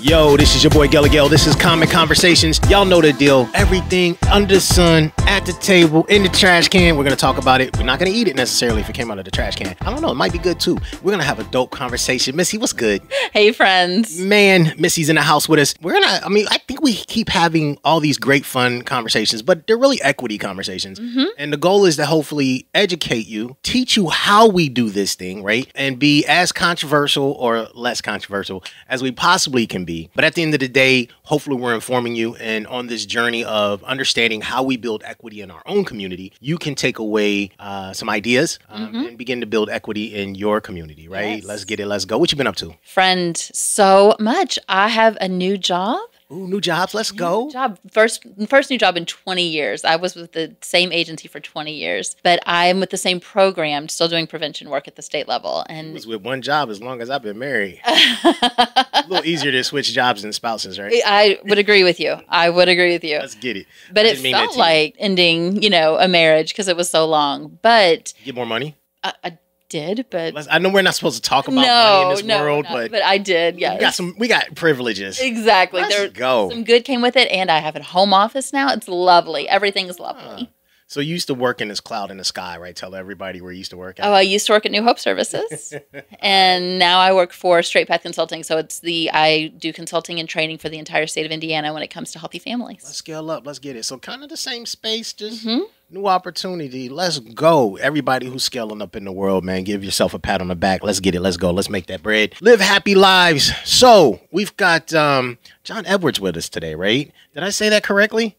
Yo, this is your boy Gelligel. This is Common Conversations. Y'all know the deal. Everything under the sun, at the table, in the trash can. We're gonna talk about it. We're not gonna eat it necessarily if it came out of the trash can. I don't know. It might be good too. We're gonna have a dope conversation. Missy, what's good? Hey, friends. Man, Missy's in the house with us. We're gonna. I mean, I think we keep having all these great fun conversations, but they're really equity conversations. Mm-hmm. And the goal is to hopefully educate you, teach you how we do this thing, right, and be as controversial or less controversial as we possibly can be. But at the end of the day, hopefully, we're informing you. And on this journey of understanding how we build equity in our own community, you can take away uh, some ideas um, and begin to build equity in your community, right? Yes. Let's get it. Let's go. What you been up to? Friend, so much. I have a new job. Ooh, new jobs. Let's go. Job first, first new job in 20 years. I was with the same agency for 20 years, but I'm with the same program, still doing prevention work at the state level. I And was with one job as long as I've been married. a little easier to switch jobs than spouses, right? I would agree with you. I would agree with you. Let's get it. But I it didn't mean that felt like ending, you know, a marriage because it was so long. But Get more money. I, I did, but I know we're not supposed to talk about money no, in this no, world, not- but, but I did. Yeah, we got some. We got privileges. exactly. Let's there, go. some good came with it, and I have a home office now. It's lovely. Everything is lovely. So you used to work in this cloud in the sky, right? Tell everybody where you used to work. At. Oh, I used to work at New Hope Services, and now I work for Straight Path Consulting. So it's the I do consulting and training for the entire state of Indiana when it comes to healthy families. Let's scale up. Let's get it. So kind of the same space, just Mhm. new opportunity. Let's go. Everybody who's scaling up in the world, man, give yourself a pat on the back. Let's get it. Let's go. Let's make that bread. Live happy lives. So we've got um, John Edwards with us today, right? Did I say that correctly?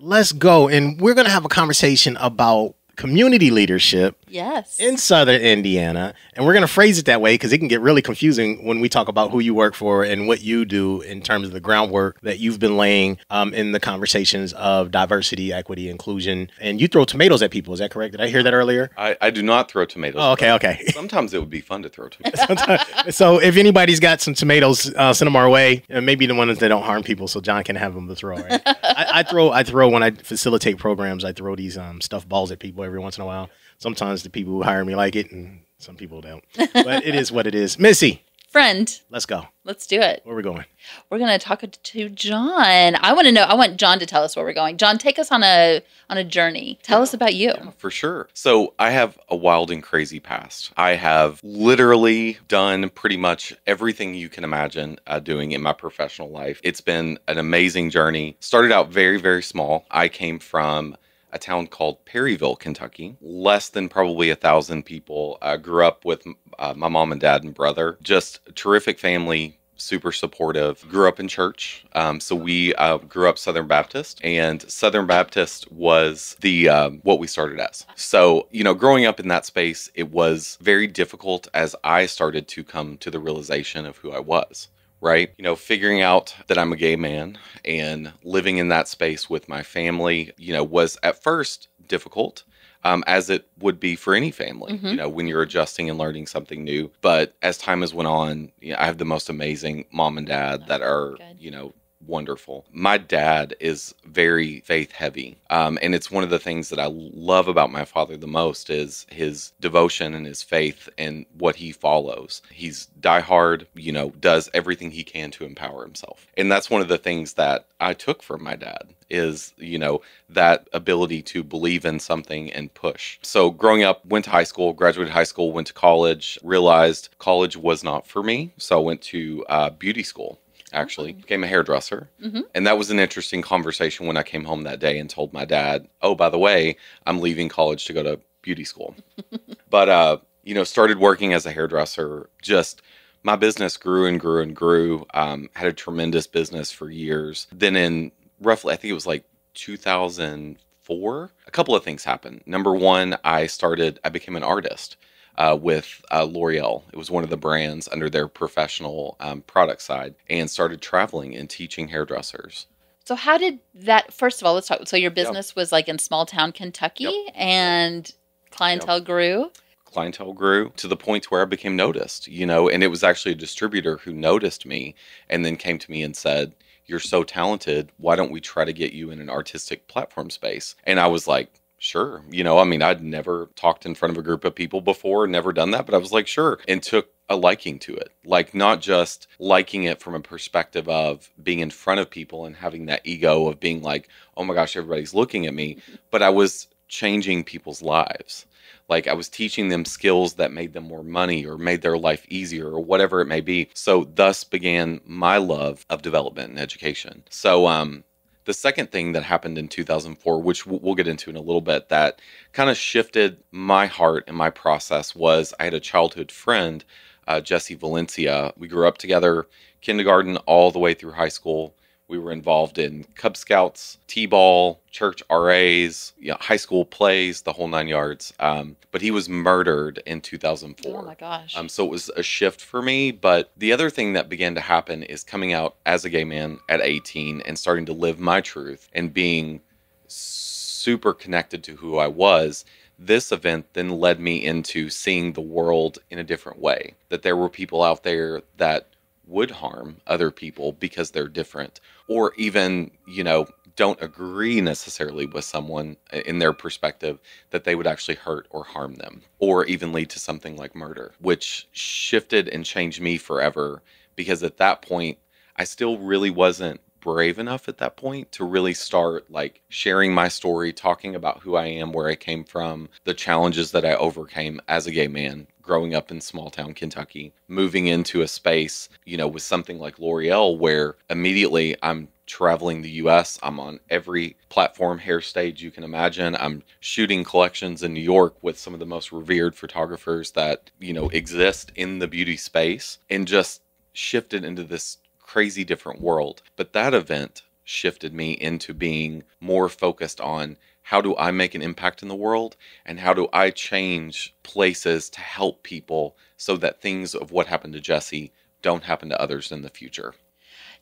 Let's go. And we're gonna have a conversation about community leadership Yes. in southern Indiana. And we're going to phrase it that way because it can get really confusing when we talk about who you work for and what you do in terms of the groundwork that you've been laying um, in the conversations of diversity, equity, inclusion. And you throw tomatoes at people. Is that correct? Did I hear that earlier? I, I do not throw tomatoes. Oh, okay, okay. Sometimes it would be fun to throw tomatoes. so if anybody's got some tomatoes, uh, send them our way. And maybe the ones that don't harm people, so John can have them to throw. Right? I, I throw, I throw when I facilitate programs. I throw these um, stuffed balls at people every once in a while. Sometimes the people who hire me like it, and some people don't. But it is what it is. Missy, Friend, let's go. let's do it. Where we going? We're gonna talk to John. I want to know. I want John to tell us where we're going. John, take us on a on a journey. Tell us about you. For sure. So I have a wild and crazy past. I have literally done pretty much everything you can imagine uh, doing in my professional life. It's been an amazing journey. Started out very, very small. I came from a town called Perryville, Kentucky, less than probably a thousand people. I grew up with uh, my mom and dad and brother. Just terrific family, super supportive. Grew up in church, um, so we uh, grew up Southern Baptist, and Southern Baptist was the um, what we started as. So you know, growing up in that space, it was very difficult as I started to come to the realization of who I was. Right, you know, figuring out that I'm a gay man and living in that space with my family, you know, was at first difficult um, as it would be for any family, Mhm. you know, when you're adjusting and learning something new. But as time has went on, you know, I have the most amazing mom and dad that are, Good. you know, wonderful. My dad is very faith heavy. Um, and it's one of the things that I love about my father the most is his devotion and his faith and what he follows. He's diehard, you know, does everything he can to empower himself. And that's one of the things that I took from my dad is, you know, that ability to believe in something and push. So growing up, went to high school, graduated high school, went to college, realized college was not for me. So I went to uh, beauty school actually. Became a hairdresser. Mhm. and that was an interesting conversation when i came home that day and told my dad oh by the way i'm leaving college to go to beauty school. But uh you know started working as a hairdresser. Just my business grew and grew and grew. Um, had a tremendous business for years. Then in roughly i think it was like 2004 a couple of things happened. Number one i started i became an artist uh, with uh, L'Oreal. It was one of the brands under their professional um, product side, and started traveling and teaching hairdressers. So how did that? First of all, let's talk. So your business was like in small town Kentucky, Yep. and clientele grew. Clientele grew to the point where I became noticed, you know, and it was actually a distributor who noticed me and then came to me and said, You're so talented. Why don't we try to get you in an artistic platform space? And I was like, Sure. You know, I mean, I'd never talked in front of a group of people before, never done that, but I was like, sure. And took a liking to it. Like, not just liking it from a perspective of being in front of people and having that ego of being like, oh my gosh, everybody's looking at me, but I was changing people's lives. Like I was teaching them skills that made them more money or made their life easier or whatever it may be. So thus began my love of development and education. So um the second thing that happened in 2004, which we'll get into in a little bit, that kind of shifted my heart and my process was I had a childhood friend, uh, Jesse Valencia. We grew up together, kindergarten all the way through high school. We were involved in Cub Scouts, T-ball, church RAs, you know, high school plays, the whole nine yards. Um, but he was murdered in 2004. Oh my gosh. Um, so it was a shift for me. But the other thing that began to happen is coming out as a gay man at 18 and starting to live my truth and being super connected to who I was. This event then led me into seeing the world in a different way. That there were people out there that would harm other people because they're different or even, you know, don't agree necessarily with someone uh, in their perspective that they would actually hurt or harm them or even lead to something like murder, which shifted and changed me forever because at that point I still really wasn't brave enough at that point to really start like sharing my story, talking about who I am, where I came from, the challenges that I overcame as a gay man growing up in small town Kentucky, moving into a space, you know, with something like L'Oreal where immediately I'm traveling the US. I'm on every platform hair stage you can imagine. I'm shooting collections in New York with some of the most revered photographers that, you know, exist in the beauty space and just shifted into this crazy different world. But that event shifted me into being more focused on how do I make an impact in the world and how do I change places to help people so that things of what happened to Jesse don't happen to others in the future.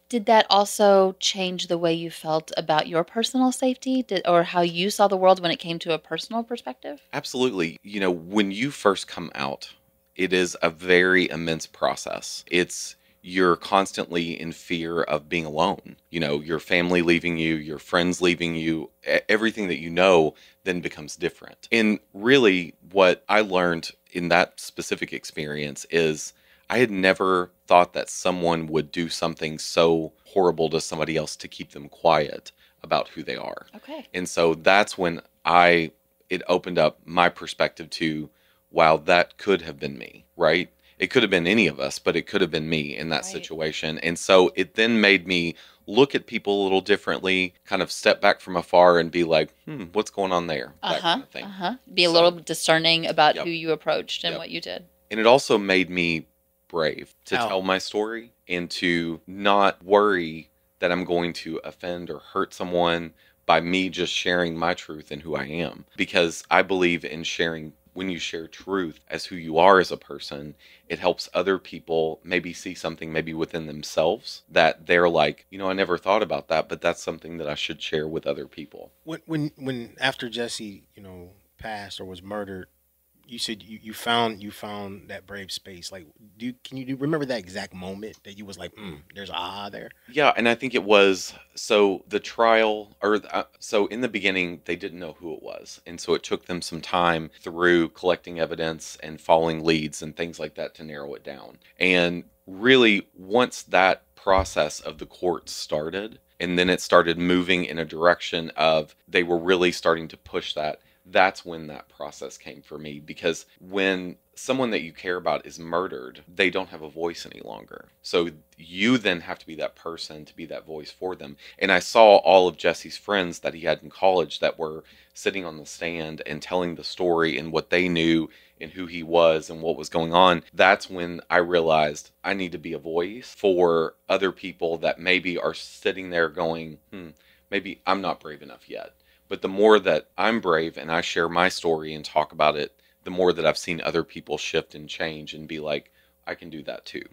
Did that also change the way you felt about your personal safety Did, or how you saw the world when it came to a personal perspective? Absolutely. You know, when you first come out, it is a very immense process. It's you're constantly in fear of being alone. You know, your family leaving you, your friends leaving you, everything that you know then becomes different. And really, what I learned in that specific experience is I had never thought that someone would do something so horrible to somebody else to keep them quiet about who they are. Okay. And so that's when I, it opened up my perspective to, wow, that could have been me, right? It could have been any of us, but it could have been me in that right. situation. And so it then made me look at people a little differently, kind of step back from afar and be like, hmm, what's going on there? Uh huh. Kind of uh huh. Be a so, little discerning about yep. who you approached and yep. what you did. And it also made me brave to tell my story and to not worry that I'm going to offend or hurt someone by me just sharing my truth and who I am. Because I believe in sharing when you share truth as who you are as a person, it helps other people maybe see something maybe within themselves that they're like, you know, I never thought about that, but that's something that I should share with other people. When when when after Jesse, you know, passed or was murdered, you said you, you found you found that brave space like do you, can you do, remember that exact moment that you was like mm, there's ah there yeah and i think it was so the trial or uh, so in the beginning they didn't know who it was and so it took them some time through collecting evidence and following leads and things like that to narrow it down. And really once that process of the court started and then it started moving in a direction of they were really starting to push that that's when that process came for me because when someone that you care about is murdered, they don't have a voice any longer. So you then have to be that person to be that voice for them. And I saw all of Jesse's friends that he had in college that were sitting on the stand and telling the story and what they knew and who he was and what was going on. That's when I realized I need to be a voice for other people that maybe are sitting there going, hmm, maybe I'm not brave enough yet but the more that I'm brave and I share my story and talk about it, the more that I've seen other people shift and change and be like, I can do that too.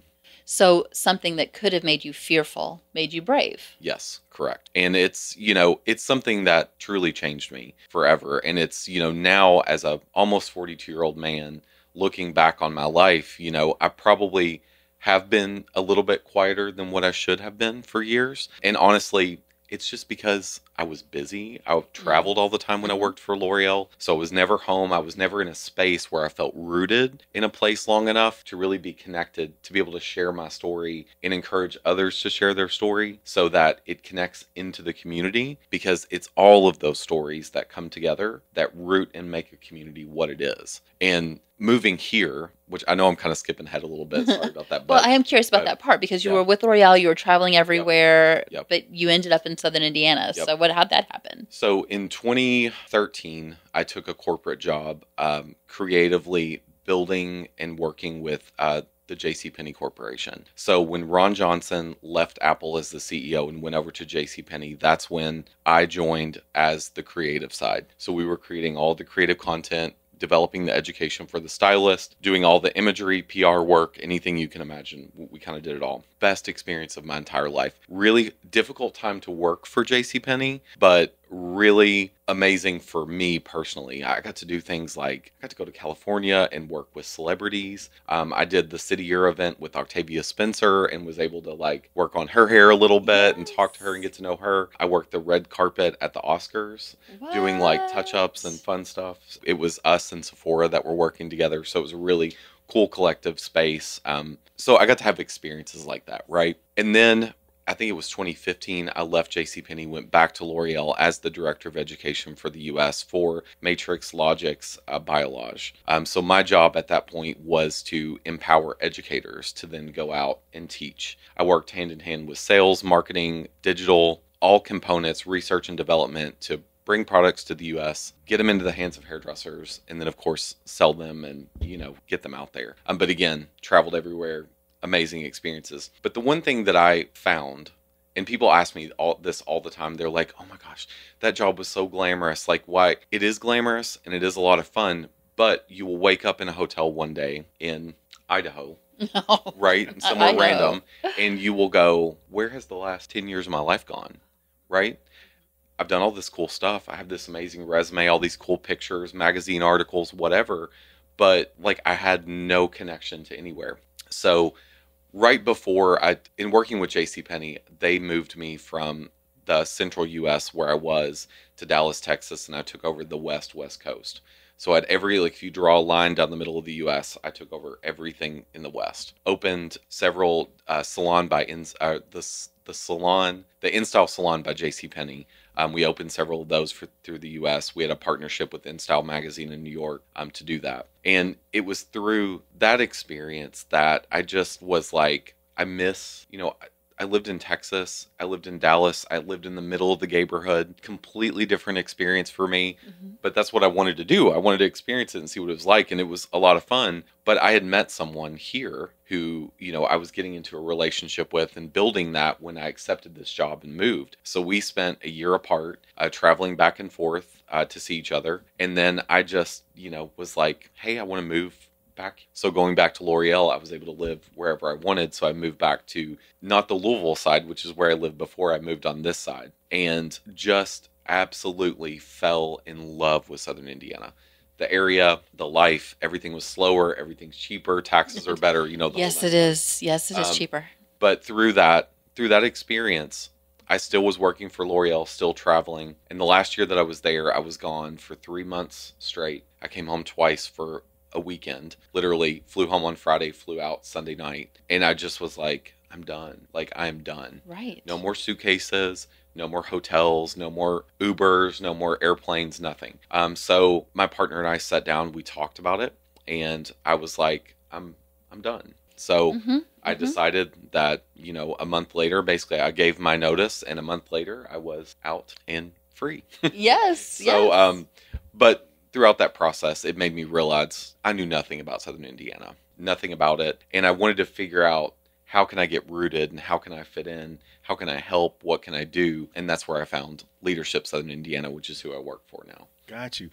So something that could have made you fearful made you brave. Yes, correct. And it's, you know, it's something that truly changed me forever. And it's, you know, now as a almost 42 year old man looking back on my life, you know, I probably have been a little bit quieter than what I should have been for years. And honestly, it's just because I was busy. I mm-hmm. traveled all the time when I mm-hmm. worked for L'Oreal. So I was never home. I was never in a space where I felt rooted in a place long enough to really be connected, to be able to share my story and encourage others to share their story so that it connects into the community because it's all of those stories that come together that root and make a community what it is. And moving here, which I know I'm kind of skipping ahead a little bit. Sorry about that. well, I am curious about that part because you yeah. were with L'Oreal, you were traveling everywhere, Yep. but you ended up in Southern Indiana. Yep. So what? How'd that happen? So in 2013, I took a corporate job um, creatively building and working with uh, the JCPenney Corporation. So when Ron Johnson left Apple as the CEO and went over to JCPenney, that's when I joined as the creative side. So we were creating all the creative content, developing the education for the stylist, doing all the imagery, PR work, anything you can imagine. We kind of did it all. Best experience of my entire life. Really difficult time to work for JCPenney, but really amazing for me personally. I got to do things like I got to go to California and work with celebrities. Um, I did the City Year event with Octavia Spencer and was able to like work on her hair a little bit and talk to her and get to know her. I worked the red carpet at the Oscars doing like touch ups and fun stuff. It was us and Sephora that were working together. So it was a really cool collective space. Um, so I got to have experiences like that, right? And then I think it was 2015, I left JCPenney, went back to L'Oreal as the director of education for the US for Matrix Logic's uh, Biolage. Um, so my job at that point was to empower educators to then go out and teach. I worked hand in hand with sales, marketing, digital, all components, research and development to bring products to the US, get them into the hands of hairdressers, and then of course sell them and you know get them out there. Um, but again, traveled everywhere, amazing experiences. But the one thing that I found, and people ask me all this all the time, they're like, "Oh my gosh, that job was so glamorous." Like, why? It is glamorous and it is a lot of fun, but you will wake up in a hotel one day in Idaho, No. right? Somewhere random, and you will go, "Where has the last 10 years of my life gone?" Right? I've done all this cool stuff. I have this amazing resume, all these cool pictures, magazine articles, whatever, but like I had no connection to anywhere. So right before I in working with JCPenney, they moved me from the central US where I was to Dallas, Texas, and I took over the west west coast. So at every like if you draw a line down the middle of the U.S., I took over everything in the West. Opened several uh, salon by in uh, the the salon the InStyle salon by J.C. Penney. Um, we opened several of those for, through the U.S. We had a partnership with InStyle magazine in New York um, to do that, and it was through that experience that I just was like, I miss you know. I, lived in Texas. I lived in Dallas. I lived in the middle of the neighborhood. Completely different experience for me Mhm. but that's what I wanted to do. I wanted to experience it and see what it was like, and it was a lot of fun. But I had met someone here who, you know, I was getting into a relationship with and building that when I accepted this job and moved. So we spent a year apart, uh, traveling back and forth uh, to see each other, and then I just, you know, was like, hey, I want to move back. So going back to L'Oreal, I was able to live wherever I wanted. So I moved back to not the Louisville side, which is where I lived before I moved on this side, and just absolutely fell in love with Southern Indiana. The area, the life, everything was slower, everything's cheaper, taxes are better. You know, the Yes, it is. Yes, it is Um, cheaper. but through that through that experience i still was working for l'oreal still traveling and the last year that i was there i was gone for three months straight i came home twice for a weekend literally flew home on friday flew out sunday night and i just was like i'm done like i'm done Right. no more suitcases no more hotels no more ubers no more airplanes nothing um, so my partner and i sat down we talked about it and i was like i'm i'm done so hmm I Mhm. decided that, you know, a month later, basically, I gave my notice, and a month later, I was out and free. Yes. so, yes. um, but throughout that process, it made me realize I knew nothing about Southern Indiana, nothing about it. And I wanted to figure out how can I get rooted and how can I fit in? How can I help? What can I do? And that's where I found Leadership Southern Indiana, which is who I work for now. Got you.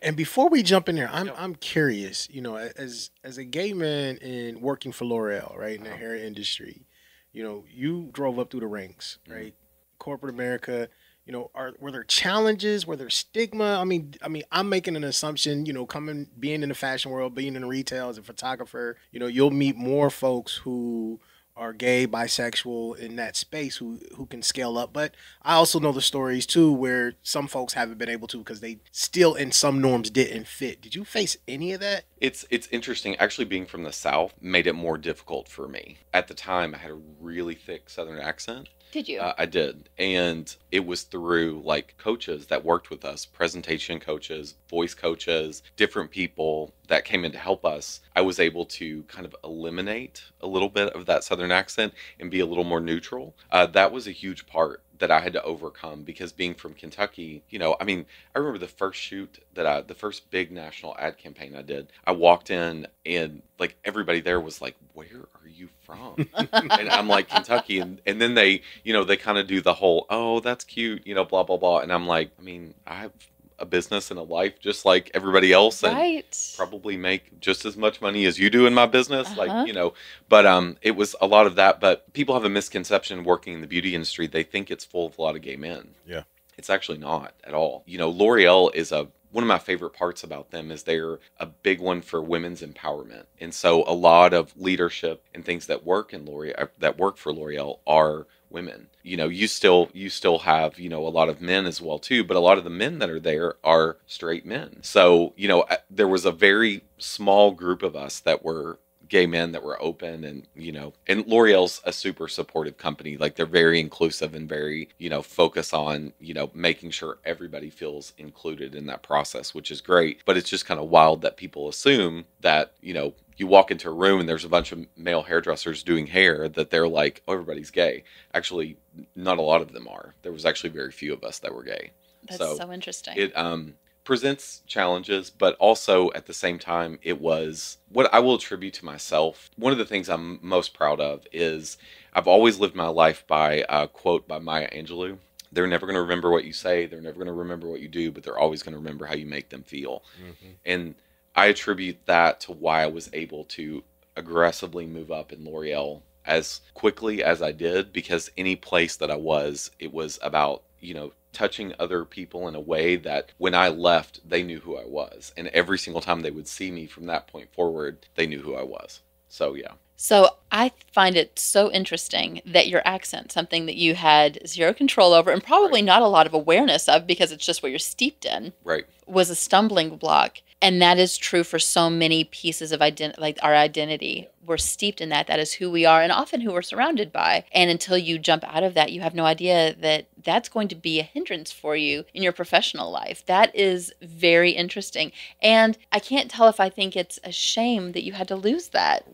And before we jump in there, I'm. I'm curious. You know, as as a gay man in working for L'Oreal, right in the Uh-huh. hair industry, you know, you drove up through the ranks, Mhm. right? Corporate America. You know, are were there challenges? Were there stigma? I mean, I mean, I'm making an assumption. You know, coming being in the fashion world, being in retail as a photographer, you know, you'll meet more folks who are gay, bisexual in that space who who can scale up. But I also know the stories too where some folks haven't been able to because they still in some norms didn't fit. Did you face any of that? It's it's interesting. Actually, being from the South made it more difficult for me. At the time, I had a really thick Southern accent. Did you? Uh, I did, and it was through like coaches that worked with us, presentation coaches, voice coaches, different people that came in to help us. I was able to kind of eliminate a little bit of that Southern accent and be a little more neutral. Uh, that was a huge part that I had to overcome because being from Kentucky, you know, I mean, I remember the first shoot that I, the first big national ad campaign I did. I walked in and like everybody there was like, "Where are you from?" and I'm like, "Kentucky," and and then they, you know, they kind of do the whole, "Oh, that's cute," you know, blah blah blah, and I'm like, I mean, I have a business and a life just like everybody else, and right. probably make just as much money as you do in my business Uh-huh. like you know but um it was a lot of that but people have a misconception working in the beauty industry they think it's full of a lot of gay men Yeah. it's actually not at all you know l'oreal is a one of my favorite parts about them is they're a big one for women's empowerment and so a lot of leadership and things that work in l'oreal that work for l'oreal are women. You know you still you still have you know a lot of men as well too but a lot of the men that are there are straight men. So you know there was a very small group of us that were gay men that were open and you know and l'oreal's a super supportive company. Like they're very inclusive and very you know focus on you know making sure everybody feels included in that process which is great. But it's just kind of wild that people assume that you know you walk into a room and there's a bunch of male hairdressers doing hair that they're like oh everybody's gay. Actually not a lot of them are. There was actually very few of us that were gay. That's so so, interesting. it um presents challenges but also at the same time it was what i will attribute to myself. One of the things i'm most proud of is i've always lived my life by a quote by maya angelou they're never going to remember what you say they're never going to remember what you do but they're always going to remember how you make them feel. Mm-hmm. And I attribute that to why I was able to aggressively move up in L'Oreal as quickly as I did because any place that I was, it was about, you know, touching other people in a way that when I left, they knew who I was. And every single time they would see me from that point forward, they knew who I was. So, yeah. So I find it so interesting that your accent, something that you had zero control over and probably not a lot of awareness of because it's just what you're steeped in, Right. was a stumbling block. And that is true for so many pieces of identity, like our identity. We're steeped in that. That is who we are and often who we're surrounded by. And until you jump out of that, you have no idea that that's going to be a hindrance for you in your professional life. That is very interesting. And I can't tell if I think it's a shame that you had to lose that.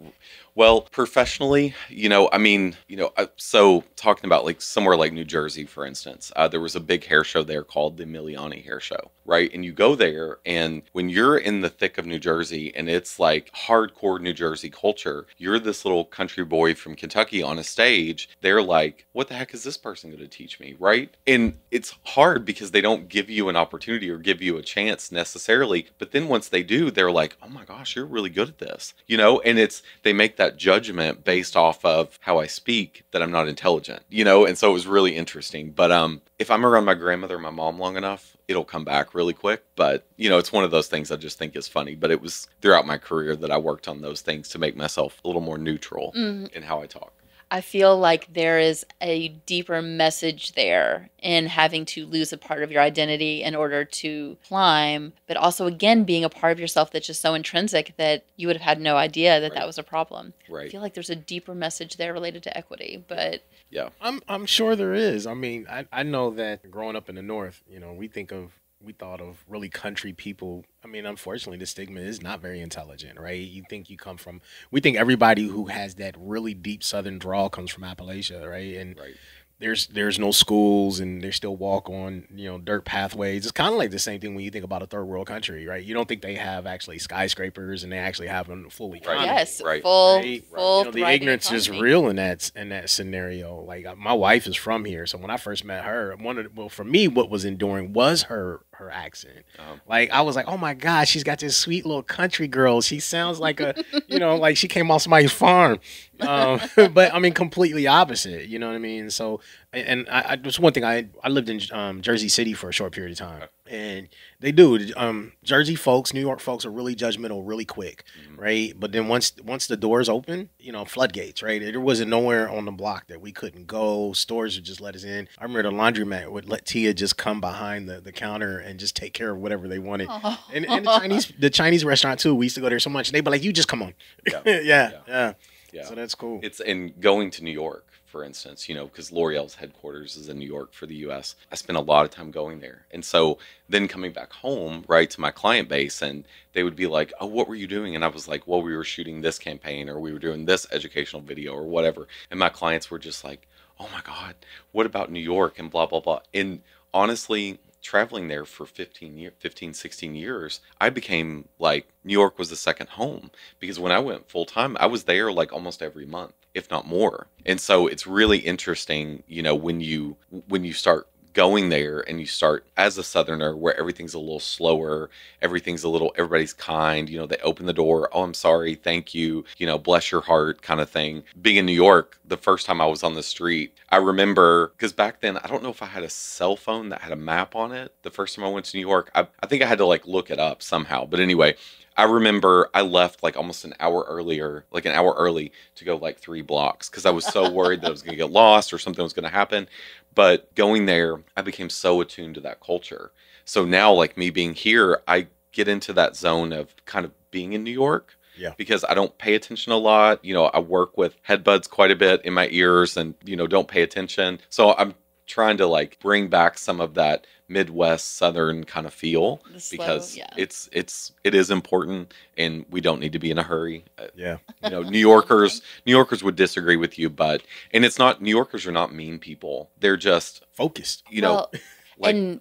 Well, professionally, you know, I mean, you know, uh, so talking about like somewhere like New Jersey, for instance, uh, there was a big hair show there called the Miliani Hair Show, right? And you go there, and when you're in the thick of New Jersey and it's like hardcore New Jersey culture, you're this little country boy from Kentucky on a stage. They're like, what the heck is this person going to teach me, right? And it's hard because they don't give you an opportunity or give you a chance necessarily. But then once they do, they're like, oh my gosh, you're really good at this, you know? And it's, they make that judgment based off of how I speak that I'm not intelligent, you know? And so it was really interesting. But um, if I'm around my grandmother and my mom long enough, it'll come back really quick. But, you know, it's one of those things I just think is funny. But it was throughout my career that I worked on those things to make myself a little more neutral Mm, in how I talk. I feel like there is a deeper message there in having to lose a part of your identity in order to climb, but also again being a part of yourself that's just so intrinsic that you would have had no idea that that was a problem. Right. I feel like there's a deeper message there related to equity, but Yeah. I'm I'm sure there is. I mean, I, I know that growing up in the north, you know, we think of we thought of really country people. I mean, unfortunately, the stigma is not very intelligent, right? You think you come from we think everybody who has that really deep southern drawl comes from Appalachia, right? And Right. there's there's no schools and they still walk on you know dirt pathways. It's kind of like the same thing when you think about a third world country, right? You don't think they have actually skyscrapers and they actually have a full Right. economy. yes, right, full, right, full. you know, the thriving ignorance is real in that in that scenario. Like my wife is from here, so when I first met her, one of the, well for me, what was enduring was her her accent. Um, Like I was like, oh my god, she's got this sweet little country girl. She sounds like a, you know, like she came off somebody's farm. Um, but I mean, completely opposite. You know what I mean? So, and I, I just one thing. I I lived in um, Jersey City for a short period of time, and they do. Um, Jersey folks, New York folks are really judgmental, really quick, Mhm. right? But then once once the doors open, you know, floodgates, right? There wasn't nowhere on the block that we couldn't go. Stores would just let us in. I remember the laundromat would let Tia just come behind the, the counter and just take care of whatever they wanted. Oh. And, and the Chinese the Chinese restaurant too. We used to go there so much. They'd be like, "You just come on." Yeah. yeah, yeah, Yeah. Yeah. So that's cool. It's and going to New York, for instance, you know, because L'Oreal's headquarters is in New York for the U.S. I spent a lot of time going there, and so then coming back home, right to my client base, and they would be like, "Oh, what were you doing?" And I was like, "Well, we were shooting this campaign, or we were doing this educational video, or whatever." And my clients were just like, "Oh my God, what about New York?" and blah blah blah. And honestly, traveling there for 15 year 15 16 years i became like new york was the second home because when i went full time i was there like almost every month if not more. And so it's really interesting you know when you when you start going there and you start as a southerner where everything's a little slower everything's a little everybody's kind you know they open the door oh i'm sorry thank you you know bless your heart kind of thing. Being in new york the first time i was on the street i remember because back then i don't know if i had a cell phone that had a map on it the first time i went to new york. I, I think i had to like look it up somehow. But anyway I remember I left like almost an hour earlier, like an hour early to go like three blocks because I was so worried that I was going to get lost or something was going to happen. But going there, I became so attuned to that culture. So now, like me being here, I get into that zone of kind of being in New York. Yeah. Because I don't pay attention a lot. You know, I work with headbuds quite a bit in my ears and, you know, don't pay attention. So I'm trying to like bring back some of that Midwest Southern kind of feel slow- because yeah. it's it's it is important and we don't need to be in a hurry. Uh, Yeah. You know, New Yorkers New Yorkers would disagree with you, but and it's not New Yorkers are not mean people. They're just Focused. you know Well, like and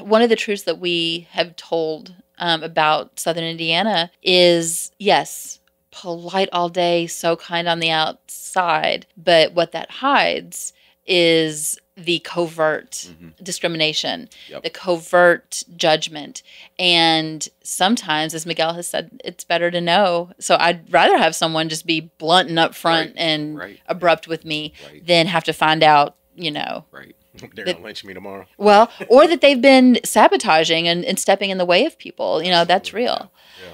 one of the truths that we have told um, about Southern Indiana is yes, polite all day, so kind on the outside, but what that hides is the covert Mhm. discrimination, Yep. the covert judgment. And sometimes, as Miguel has said, it's better to know. So I'd rather have someone just be blunt and upfront Right, and right. abrupt with me right, than have to find out, you know, right. They're That- gonna lynch me tomorrow. well, or that they've been sabotaging and, and stepping in the way of people. You know, that's real. Yeah.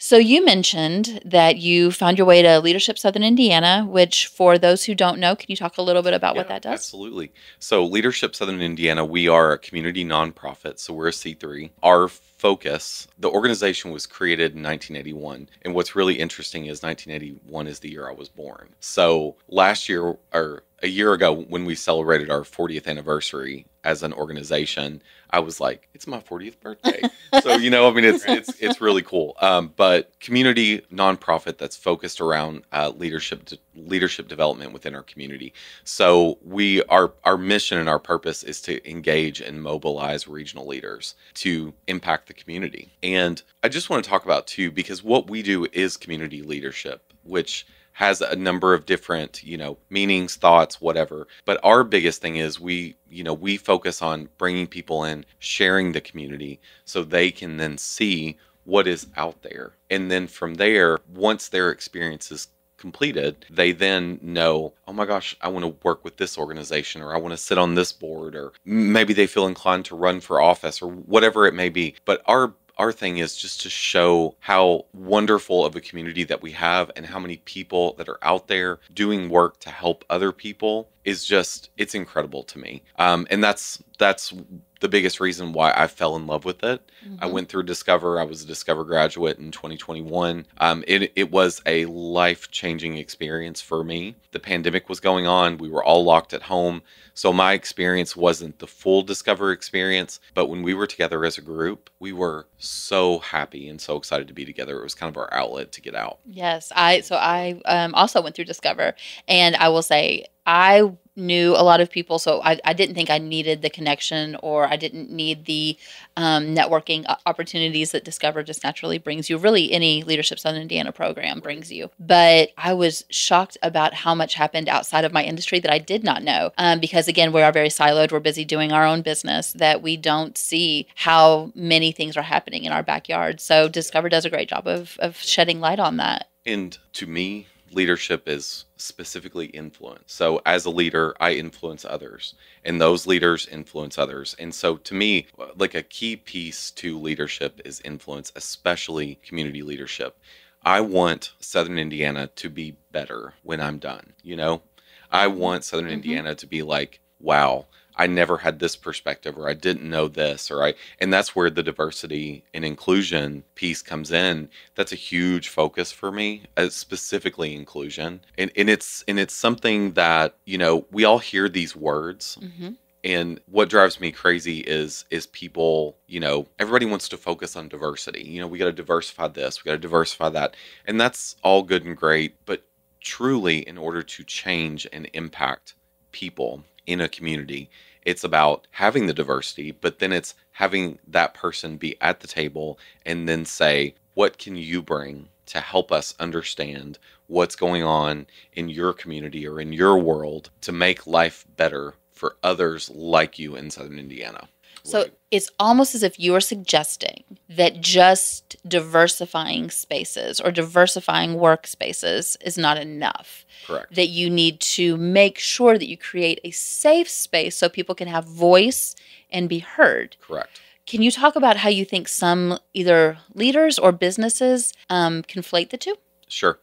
So you mentioned that you found your way to Leadership Southern Indiana, which for those who don't know, can you talk a little bit about what that does? Absolutely. So, Leadership Southern Indiana, we are a community nonprofit. So, we're a C3. Our focus, the organization was created in 1981. And what's really interesting is 1981 is the year I was born. So, last year, or a year ago, when we celebrated our 40th anniversary as an organization, I was like, it's my 40th birthday. so, you know, I mean, it's, it's, it's really cool. Um, but community nonprofit that's focused around uh, leadership, leadership development within our community. So we our our mission and our purpose is to engage and mobilize regional leaders to impact the community. And I just want to talk about too because what we do is community leadership, which has a number of different, you know, meanings, thoughts, whatever. But our biggest thing is we, you know, we focus on bringing people in, sharing the community so they can then see what is out there. And then from there, once their experience is completed, they then know, oh my gosh, I want to work with this organization or I want to sit on this board or maybe they feel inclined to run for office or whatever it may be. But our our thing is just to show how wonderful of a community that we have and how many people that are out there doing work to help other people is just it's incredible to me. Um, and that's that's the biggest reason why i fell in love with it I Mhm. went through Discover. I was a Discover graduate in 2021. Um, it, it was a life changing experience for me. The pandemic was going on. We were all locked at home. So my experience wasn't the full Discover experience. But when we were together as a group, we were so happy and so excited to be together. It was kind of our outlet to get out. Yes, I so I um, also went through Discover, and I will say I knew a lot of people, so I, I didn't think I needed the connection or I didn't need the um, networking opportunities that Discover just naturally brings you. Really, any Leadership Southern Indiana program brings you. But I was shocked about how much happened outside of my industry that I did not know, um, because again, we are very siloed. We're busy doing our own business that we don't see how many things are happening in our backyard. So Discover does a great job of of shedding light on that. And to me, leadership is specifically influence. So, as a leader, I influence others, and those leaders influence others. And so, to me, like a key piece to leadership is influence, especially community leadership. I want Southern Indiana to be better when I'm done. You know, I want Southern Mhm. Indiana to be like, wow, I never had this perspective or I didn't know this or I and that's where the diversity and inclusion piece comes in. That's a huge focus for me, uh, specifically inclusion. And and it's and it's something that, you know, we all hear these words hmm and what drives me crazy is is people you know everybody wants to focus on diversity you know we got to diversify this we got to diversify that and that's all good and great but truly in order to change and impact people in a community it's about having the diversity but then it's having that person be at the table and then say what can you bring to help us understand what's going on in your community or in your world to make life better for others like you in Southern Indiana. So Like, it's almost as if you are suggesting that just diversifying spaces or diversifying workspaces is not enough. correct. That you need to make sure that you create a safe space so people can have voice and be heard. Correct. Can you talk about how you think some either leaders or businesses um, conflate the two? Sure.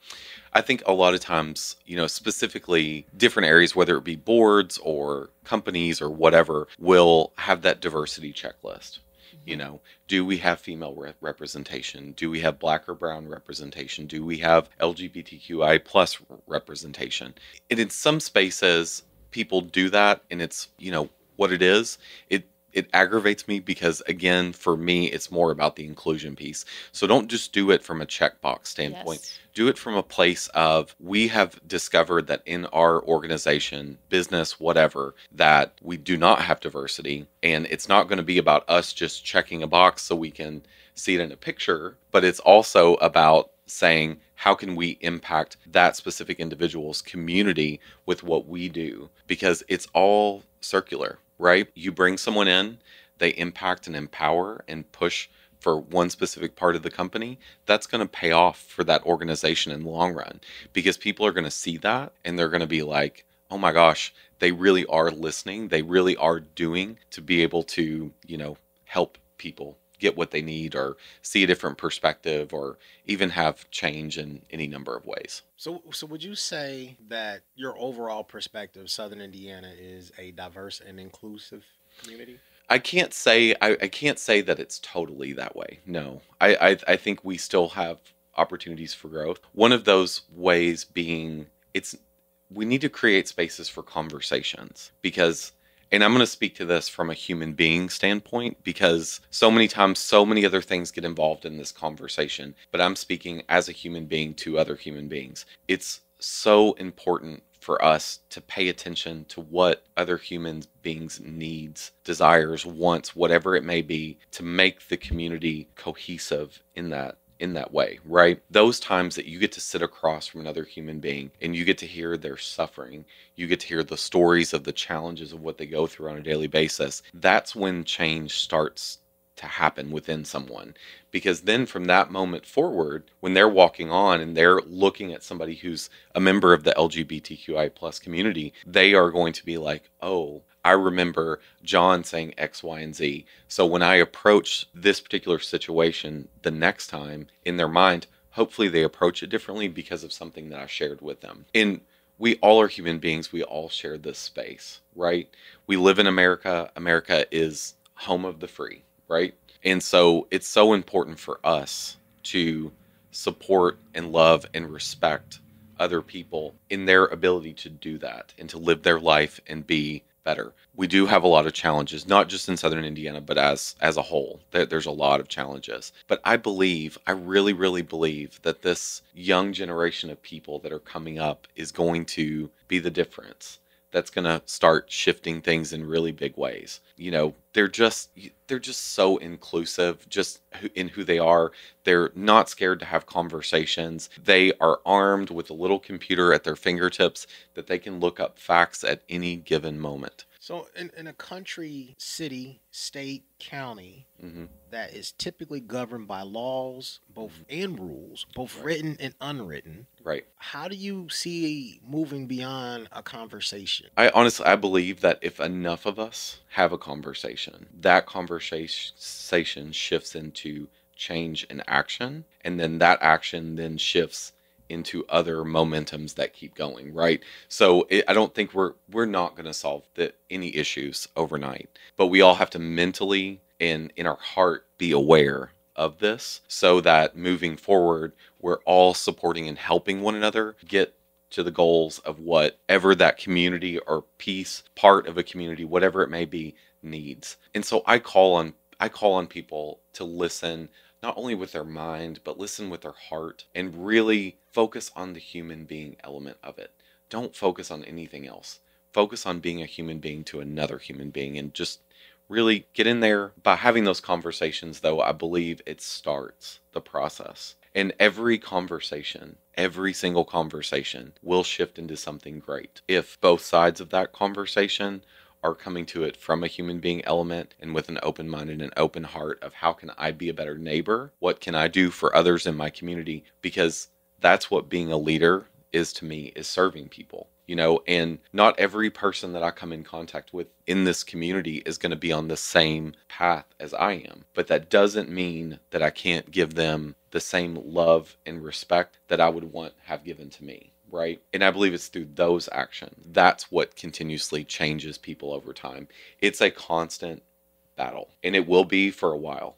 I think a lot of times, you know, specifically different areas, whether it be boards or companies or whatever, will have that diversity checklist. Mm-hmm. You know, do we have female re- representation? Do we have black or brown representation? Do we have LGBTQI plus representation? And in some spaces, people do that, and it's you know what it is. It it aggravates me because again, for me, it's more about the inclusion piece. So don't just do it from a checkbox standpoint Yes. do it from a place of we have discovered that in our organization, business, whatever, that we do not have diversity. And it's not going to be about us just checking a box so we can see it in a picture, but it's also about saying, how can we impact that specific individual's community with what we do? Because it's all circular, right? You bring someone in, they impact and empower and push for one specific part of the company that's going to pay off for that organization in the long run because people are going to see that and they're going to be like, oh my gosh, they really are listening. They really are doing to be able to, you know, help people get what they need or see a different perspective or even have change in any number of ways. So, so would you say that your overall perspective, Southern Indiana, is a diverse and inclusive community? I can't say I, I can't say that it's totally that way. No, I, I I think we still have opportunities for growth. One of those ways being it's we need to create spaces for conversations because and I'm going to speak to this from a human being standpoint because so many times so many other things get involved in this conversation, but I'm speaking as a human being to other human beings. It's so important for us to pay attention to what other human beings needs desires wants whatever it may be to make the community cohesive in that in that way right? Those times that you get to sit across from another human being and you get to hear their suffering you get to hear the stories of the challenges of what they go through on a daily basis that's when change starts to happen within someone. Because then from that moment forward when they're walking on and they're looking at somebody who's a member of the lgbtqi plus community they are going to be like oh i remember john saying x y and z. So when i approach this particular situation the next time in their mind hopefully they approach it differently because of something that i shared with them. And we all are human beings. We all share this space right? We live in america. America is home of the free right? And so it's so important for us to support and love and respect other people in their ability to do that and to live their life and be better. We do have a lot of challenges, not just in southern Indiana, but as as a whole. There, there's a lot of challenges. But I believe, I really, really believe that this young generation of people that are coming up is going to be the difference that's going to start shifting things in really big ways. You know, they're just they're just so inclusive just in who they are. They're not scared to have conversations. They are armed with a little computer at their fingertips that they can look up facts at any given moment. So in, in a country, city, state, county hmm that is typically governed by laws, both and rules, both Right. written and unwritten, Right. how do you see moving beyond a conversation? I honestly I believe that if enough of us have a conversation, that conversation shifts into change and action, and then that action then shifts into other momentums that keep going, right? So it, I don't think we're we're not going to solve the, any issues overnight, but we all have to mentally and in our heart be aware of this so that moving forward we're all supporting and helping one another get to the goals of whatever that community or piece part of a community whatever it may be needs and so i call on i call on people to listen not only with their mind but listen with their heart and really focus on the human being element of it. Don't focus on anything else. Focus on being a human being to another human being and just really get in there. By having those conversations though i believe it starts the process. And every conversation every single conversation will shift into something great. If both sides of that conversation are coming to it from a human being element and with an open mind and an open heart of how can i be a better neighbor? What can i do for others in my community? Because that's what being a leader is to me is serving people you know? And not every person that i come in contact with in this community is going to be on the same path as i am. But that doesn't mean that i can't give them the same love and respect that i would want have given to me right? And i believe it's through those actions that's what continuously changes people over time. It's a constant battle and it will be for a while.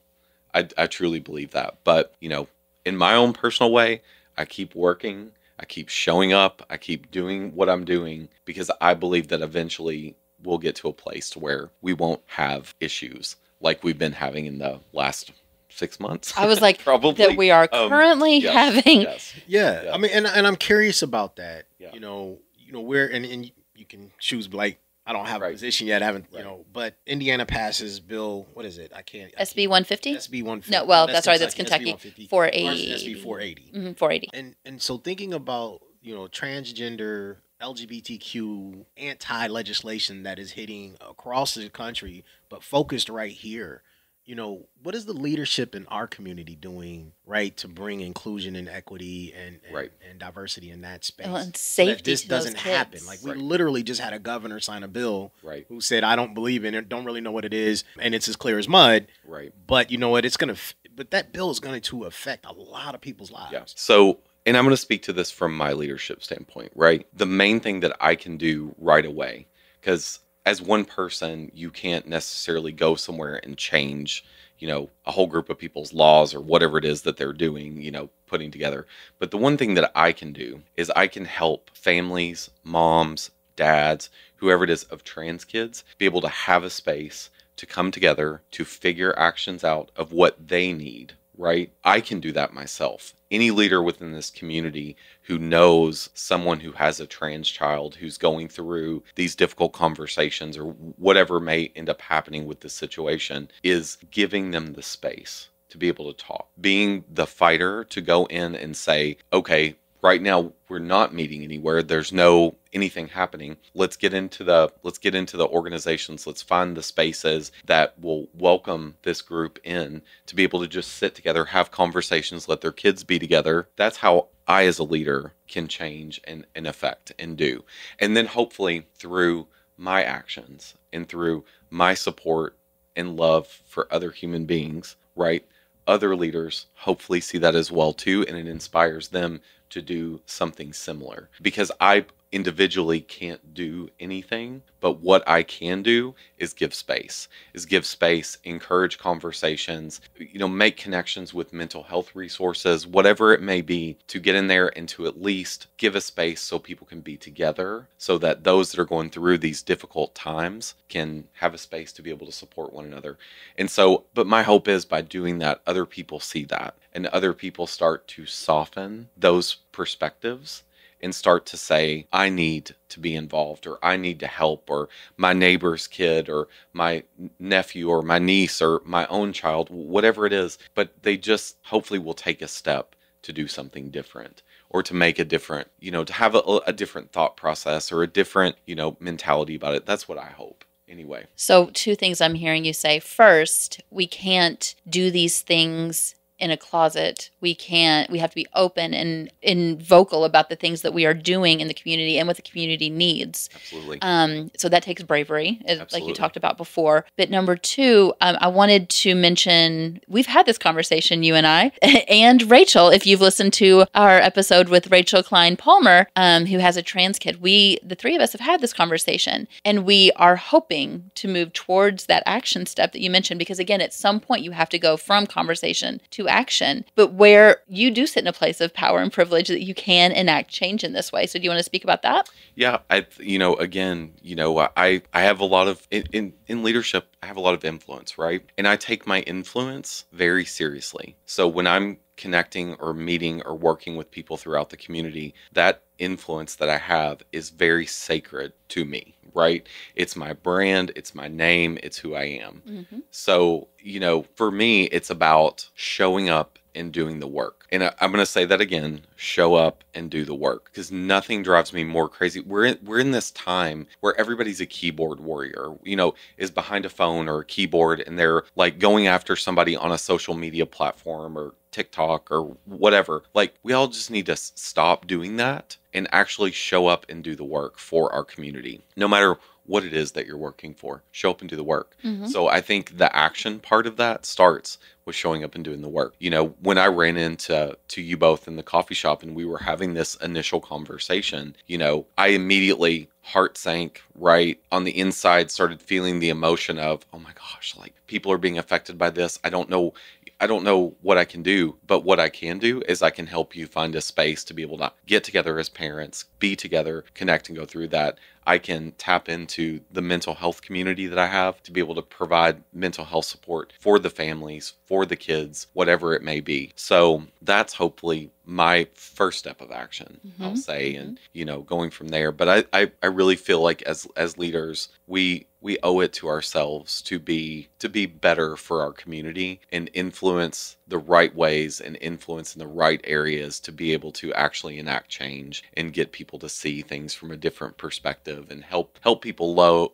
I, I truly believe that. But you know in my own personal way i keep working I keep showing up. I keep doing what I'm doing because I believe that eventually we'll get to a place to where we won't have issues like we've been having in the last six months. I was like, probably that we are Um, currently yes, having. Yes. Yeah, Yeah. I mean, and and I'm curious about that. Yeah. You know, you know, where and and you can choose like I don't have a position yet. I haven't, you know, but Indiana passes bill. What is it? I can't. I SB 150? SB one fifty. No, well, that's right, that's Kentucky. SB 480. SB four eighty. Mhm, 480. And and so thinking about you know transgender LGBTQ anti legislation that is hitting across the country, but focused right here. You know, what is the leadership in our community doing right to bring inclusion and equity and and, Right. and diversity in that space? Well, and so that safety this to doesn't happen. kids. Like we Right. literally just had a governor sign a bill Right. who said, "I don't believe in it, don't really know what it is, and it's as clear as mud." Right. But you know what? It's gonna. f- But that bill is going to affect a lot of people's lives. Yeah. So, and I'm going to speak to this from my leadership standpoint, right? The main thing that I can do right away, because as one person, you can't necessarily go somewhere and change, you know, a whole group of people's laws or whatever it is that they're doing, you know, putting together. But the one thing that I can do is I can help families, moms, dads, whoever it is of trans kids be able to have a space to come together to figure actions out of what they need, right? I can do that myself. Any leader within this community who knows someone who has a trans child who's going through these difficult conversations or whatever may end up happening with the situation is giving them the space to be able to talk. Being the fighter to go in and say, okay, right now we're not meeting anywhere. There's no anything happening. Let's get into the let's get into the organizations. Let's find the spaces that will welcome this group in to be able to just sit together have conversations let their kids be together. That's how i as a leader can change and, and affect and do. And then hopefully through my actions and through my support and love for other human beings right? Other leaders hopefully see that as well too and it inspires them to do something similar because i individually can't do anything but what i can do is give space is give space encourage conversations you know make connections with mental health resources whatever it may be to get in there and to at least give a space so people can be together so that those that are going through these difficult times can have a space to be able to support one another. And so, but my hope is by doing that, other people see that and other people start to soften those perspectives and start to say, I need to be involved or I need to help or my neighbor's kid or my nephew or my niece or my own child, whatever it is. But they just hopefully will take a step to do something different or to make a different, you know, to have a, a different thought process or a different, you know, mentality about it. That's what I hope. anyway. So, two things I'm hearing you say. First, we can't do these things in a closet. We can't, we have to be open and, and vocal about the things that we are doing in the community and what the community needs. Absolutely. Um, so that takes bravery, as, like you talked about before. But number two, um, I wanted to mention we've had this conversation, you and I, and Rachel. If you've listened to our episode with Rachel Klein Palmer, um, who has a trans kid, we, the three of us, have had this conversation, and we are hoping to move towards that action step that you mentioned. Because again, at some point, you have to go from conversation to action, but where you do sit in a place of power and privilege that you can enact change in this way. So, do you want to speak about that? Yeah, I you know again, you know, I I have a lot of in, in in leadership, I have a lot of influence, right? And I take my influence very seriously. So when I'm connecting or meeting or working with people throughout the community, that influence that I have is very sacred to me, right? It's my brand, it's my name, it's who I am. Mm-hmm. So, you know, for me, it's about showing up and doing the work. And I, I'm going to say that again show up and do the work because nothing drives me more crazy. We're in, we're in this time where everybody's a keyboard warrior, you know, is behind a phone or a keyboard and they're like going after somebody on a social media platform or TikTok or whatever. Like, we all just need to stop doing that and actually show up and do the work for our community, no matter what it is that you're working for. Show up and do the work. Mhm. So I think the action part of that starts with showing up and doing the work. You know, when I ran into to you both in the coffee shop and we were having this initial conversation, you know, I immediately heart sank right on the inside started feeling the emotion of oh my gosh like people are being affected by this i don't know I don't know what I can do, but what I can do is I can help you find a space to be able to get together as parents, be together, connect, and go through that. I can tap into the mental health community that I have to be able to provide mental health support for the families, for the kids, whatever it may be. So that's hopefully my first step of action, I'll Mhm, say, and you know, going from there. But I, I, I really feel like as as leaders, we we owe it to ourselves to be to be better for our community and influence the right ways and influence in the right areas to be able to actually enact change and get people to see things from a different perspective and help help people lo-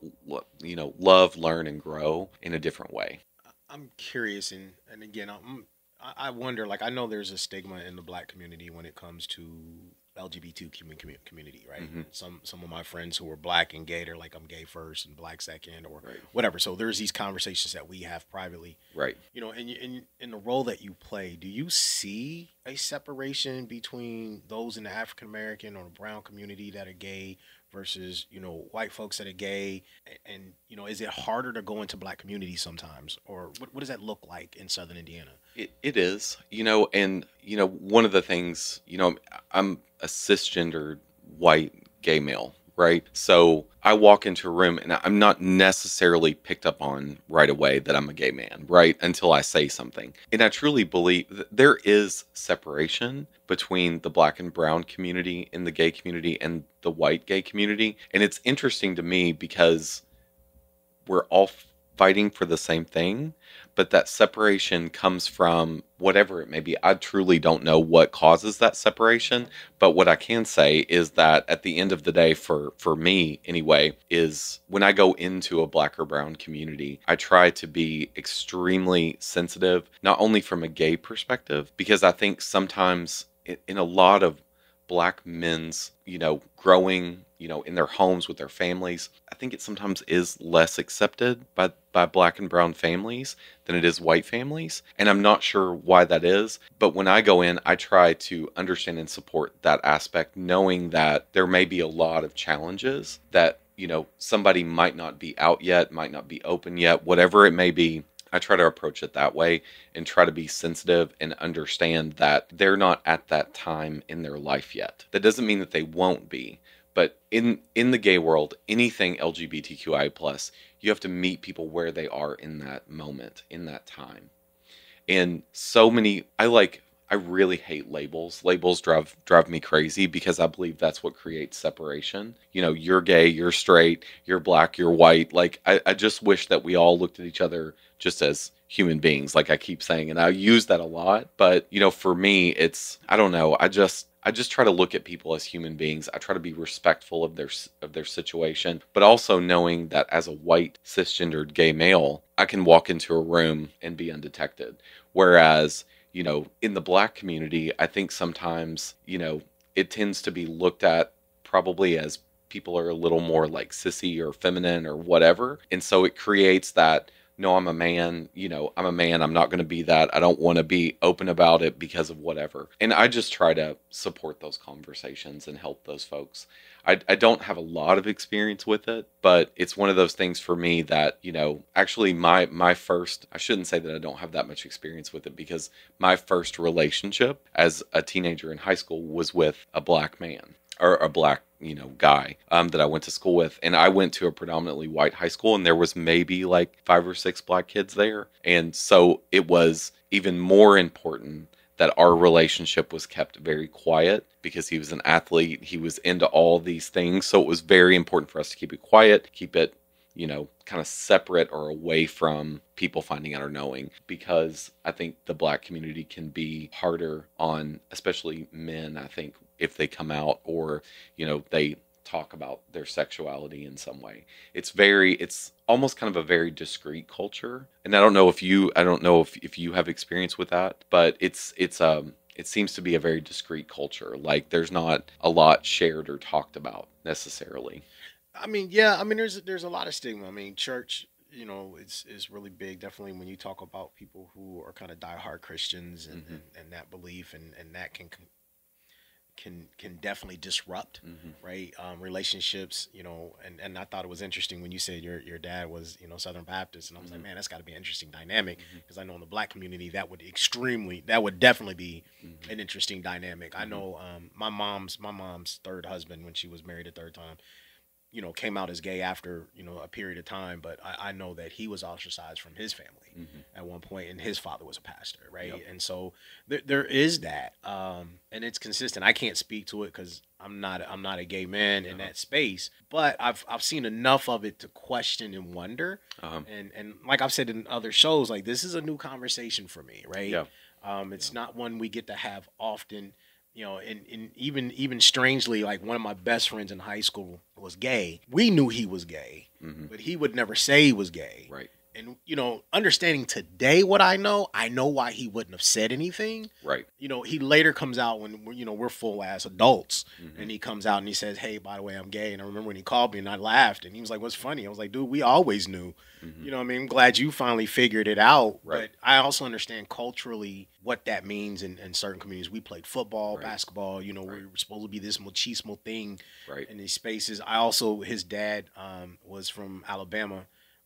you know love learn and grow in a different way I'm curious, and and again, I'm, I wonder. Like, I know there's a stigma in the black community when it comes to LGBT commu- commu- community, right? Mhm. Some some of my friends who are black and gay, they're like, I'm gay first and black second, or right whatever. So there's these conversations that we have privately, right you know. And in in the role that you play, do you see a separation between those in the African American or brown community that are gay versus you know white folks that are gay and you know is it harder to go into black communities sometimes? Or what, what does that look like in southern indiana? It, it is, you know, and you know, one of the things, you know, I'm a cisgendered white gay male, right? So I walk into a room and I'm not necessarily picked up on right away that I'm a gay man, right? Until I say something. And I truly believe that there is separation between the black and brown community and the gay community and the white gay community. And it's interesting to me because we're all fighting for the same thing but that separation comes from whatever it may be. I truly don't know what causes that separation, but what I can say is that at the end of the day for for me anyway is when I go into a black or brown community, I try to be extremely sensitive not only from a gay perspective because I think sometimes in, a lot of black men's, you know, growing, you know, in their homes with their families, I think it sometimes is less accepted by by black and brown families than it is white families. And I'm not sure why that is. But when I go in, I try to understand and support that aspect, knowing that there may be a lot of challenges that, you know, somebody might not be out yet, might not be open yet, whatever it may be. I try to approach it that way and try to be sensitive and understand that they're not at that time in their life yet. That doesn't mean that they won't be, but in in the gay world, anything LGBTQI plus, you have to meet people where they are in that moment, in that time. And so many I like I really hate labels. Labels drive drive me crazy because I believe that's what creates separation. You know, you're gay, you're straight, you're black, you're white. Like I, I just wish that we all looked at each other just as human beings, like I keep saying, and I use that a lot. But you know, for me, it's I don't know. I just I just try to look at people as human beings. I try to be respectful of their of their situation, but also knowing that as a white cisgendered gay male, I can walk into a room and be undetected. Whereas, you know, in the black community, I think sometimes, you know, it tends to be looked at probably as people are a little more like sissy or feminine or whatever. And so it creates that no, I'm a man, you know, I'm a man, I'm not going to be that. I don't want to be open about it because of whatever. And I just try to support those conversations and help those folks. I, I don't have a lot of experience with it, but it's one of those things for me that, you know, actually my my first I shouldn't say that I don't have that much experience with it because my first relationship as a teenager in high school was with a black man or a black you know guy um, that I went to school with, and I went to a predominantly white high school, and there was maybe like five or six black kids there, and so it was even more important that our relationship was kept very quiet because he was an athlete, he was into all these things, so it was very important for us to keep it quiet, keep it you know, kind of separate or away from people finding out or knowing. Because I think the black community can be harder on, especially men, I think, if they come out or, you know, they talk about their sexuality in some way. It's very, it's almost kind of a very discreet culture. And I don't know if you, I don't know if, if you have experience with that, but it's, it's, um, it seems to be a very discreet culture. Like there's not a lot shared or talked about necessarily. I mean, yeah, I mean, there's there's a lot of stigma. I mean, church, you know, it's is really big. Definitely when you talk about people who are kind of diehard Christians and, mm-hmm. and, and, that belief and, and that can can can definitely disrupt mm-hmm. right um, relationships you know and, and i thought it was interesting when you said your your dad was you know southern baptist and i was mm-hmm. like man that's got to be an interesting dynamic because mm-hmm. i know in the black community that would extremely that would definitely be mm-hmm. an interesting dynamic i mm-hmm. know um, my mom's my mom's third husband when she was married a third time you know, came out as gay after, you know, a period of time, but I, I know that he was ostracized from his family mm-hmm. at one point and his father was a pastor, right? Yep. And so there, there is that. Um, and it's consistent. I can't speak to it cause I'm not, I'm not a gay man in uh-huh. that space, but I've, I've seen enough of it to question and wonder. Uh-huh. And, and like I've said in other shows, like this is a new conversation for me, right? Yeah. Um, it's yeah. not one we get to have often you know, and, and even even strangely, like one of my best friends in high school was gay. We knew he was gay, mm-hmm. but he would never say he was gay. Right. And you know, understanding today what I know, I know why he wouldn't have said anything. Right. You know, he later comes out when you know we're full ass adults, mm-hmm. and he comes out and he says, "Hey, by the way, I'm gay." And I remember when he called me and I laughed, and he was like, "What's funny?" I was like, "Dude, we always knew." Mm-hmm. You know, I mean, I'm glad you finally figured it out. Right. But I also understand culturally what that means in, in certain communities. We played football, right. basketball. You know, right. we were supposed to be this machismo thing right. in these spaces. I also, his dad um, was from Alabama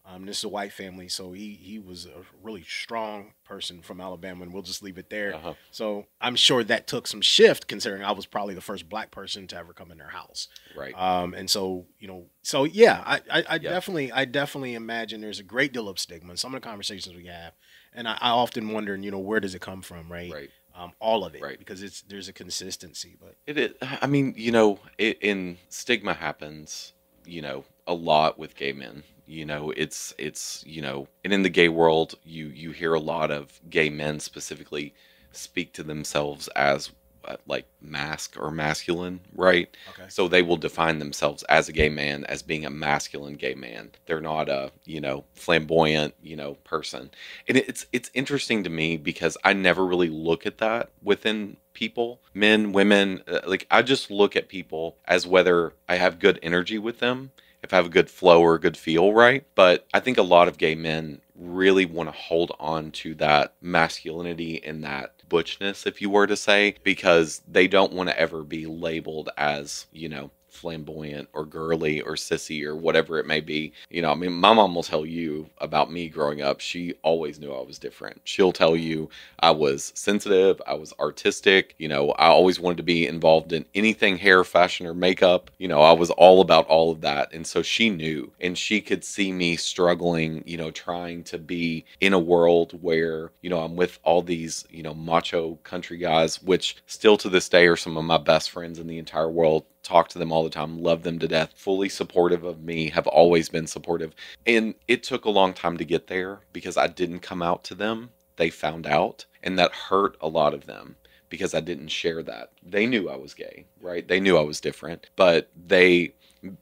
um, this is a white family, so he he was a really strong person from Alabama, and we'll just leave it there. Uh-huh. So I'm sure that took some shift, considering I was probably the first black person to ever come in their house. Right. Um, and so you know, so yeah, I I, I definitely I definitely imagine there's a great deal of stigma in some of the conversations we have, and I, I often wonder, you know, where does it come from, right? Right. Um, all of it, right? Because it's there's a consistency, but it is. I mean, you know, it, in stigma happens, you know, a lot with gay men you know it's it's you know and in the gay world you you hear a lot of gay men specifically speak to themselves as uh, like mask or masculine right? Okay. so they will define themselves as a gay man as being a masculine gay man. They're not a you know flamboyant you know person. And it's it's interesting to me because i never really look at that within people men women uh, like i just look at people as whether i have good energy with them if I have a good flow or a good feel, right? But I think a lot of gay men really want to hold on to that masculinity and that butchness, if you were to say, because they don't want to ever be labeled as, you know, flamboyant or girly or sissy or whatever it may be. You know, I mean, my mom will tell you about me growing up. She always knew I was different. She'll tell you I was sensitive, I was artistic. You know, I always wanted to be involved in anything hair, fashion, or makeup. You know, I was all about all of that. And so she knew and she could see me struggling, you know, trying to be in a world where, you know, I'm with all these, you know, macho country guys, which still to this day are some of my best friends in the entire world talk to them all the time, love them to death, fully supportive of me, have always been supportive. And it took a long time to get there because I didn't come out to them. They found out, and that hurt a lot of them because I didn't share that. They knew I was gay, right? They knew I was different, but they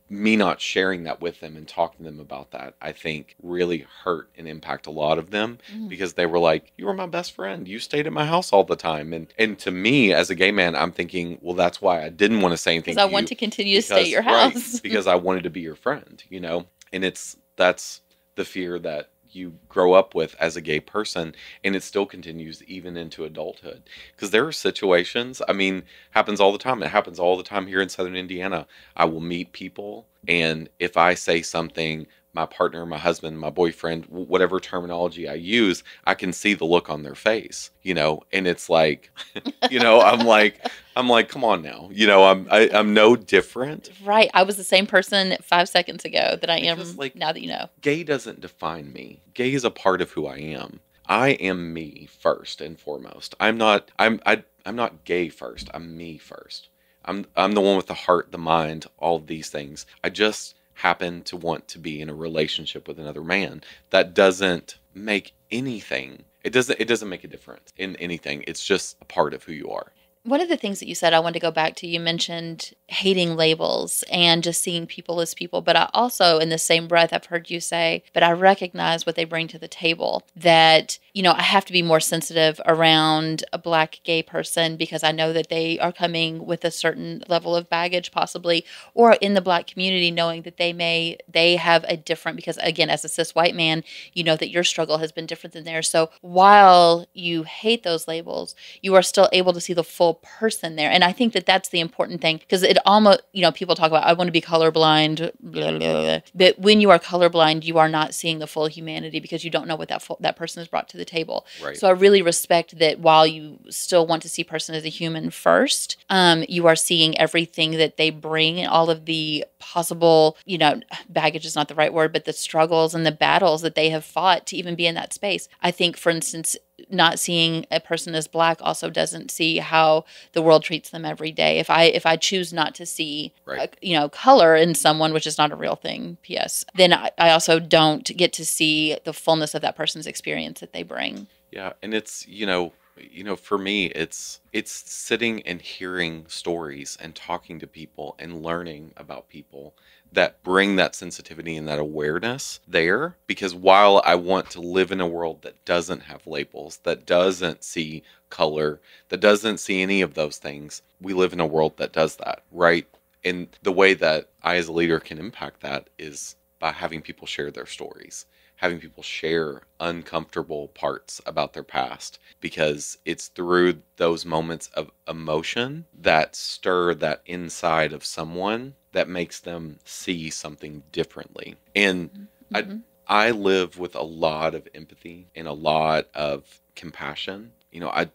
me not sharing that with them and talking to them about that, I think really hurt and impact a lot of them Mhm. because they were like, "You were my best friend. You stayed at my house all the time." And and to me as a gay man, I'm thinking, "Well, that's why I didn't want to say anything." Because I want to continue to stay at your right, house. because I wanted to be your friend, you know? And it's that's the fear that you grow up with as a gay person and it still continues even into adulthood. Because there are situations i mean happens all the time. It happens all the time here in southern indiana. I will meet people and if i say something my partner my husband my boyfriend, whatever terminology i use i can see the look on their face you know and it's like you know i'm like i'm like come on now you know i'm I, i'm no different Right. I was the same person five seconds ago that I am like- now that you know. gay doesn't define me. Gay is a part of who I am. I am me first and foremost. I'm not I'm I I'm not gay first. I'm me first. I'm I'm the one with the heart, the mind, all these things. I just happen to want to be in a relationship with another man. That doesn't make anything. It doesn't it doesn't make a difference in anything. It's just a part of who you are. One of the things that you said I want to go back to, you mentioned hating labels and just seeing people as people. But I also, in the same breath, I've heard you say, but I recognize what they bring to the table. That, you know, I have to be more sensitive around a black gay person because I know that they are coming with a certain level of baggage, possibly, or in the black community, knowing that they may, they have a different, because again, as a cis white man, you know that your struggle has been different than theirs. So while you hate those labels, you are still able to see the full person there. And I think that that's the important thing because it almost, you know, people talk about, I want to be colorblind, blah, blah, blah. but when you are colorblind, you are not seeing the full humanity because you don't know what that full, that person has brought to the table. Right. So I really respect that while you still want to see person as a human first, um, you are seeing everything that they bring and all of the possible, you know, baggage is not the right word, but the struggles and the battles that they have fought to even be in that space. I think, for instance, not seeing a person as black also doesn't see how the world treats them every day. If I if I choose not to see, Right. uh, you know, color in someone, which is not a real thing, P.S., then I, I also don't get to see the fullness of that person's experience that they bring. Yeah, and it's you know, you know, for me, it's it's sitting and hearing stories and talking to people and learning about people that bring that sensitivity and that awareness there. Because while I want to live in a world that doesn't have labels, that doesn't see color, that doesn't see any of those things, we live in a world that does that, right? And the way that I, as a leader, can impact that is by having people share their stories having people share uncomfortable parts about their past because it's through those moments of emotion that stir that inside of someone that makes them see something differently. And I- Mhm. I live with a lot of empathy and a lot of compassion. You know, I